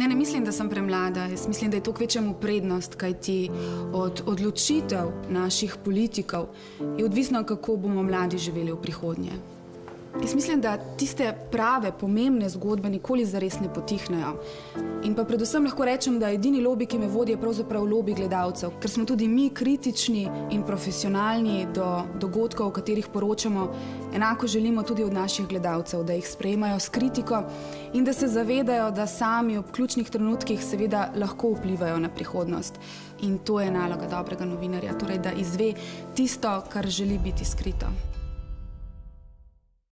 Ne, ne mislim, da sem premlada. Jaz mislim, da je to kvečemu prednost, kajti od odločitev naših politikov je odvisno, kako bomo mladi živeli v prihodnje. Jaz mislim, da tiste prave, pomembne zgodbe nikoli zares ne potihnejo. In pa predvsem lahko rečem, da edini lobby, ki me vodi, je pravzaprav lobby gledalcev, ker smo tudi mi kritični in profesionalni do dogodkov, o katerih poročamo. Enako želimo tudi od naših gledalcev, da jih sprejemajo s kritiko in da se zavedajo, da sami ob ključnih trenutkih seveda lahko vplivajo na prihodnost. In to je naloga dobrega novinarja, torej da izve tisto, kar želi biti skrito.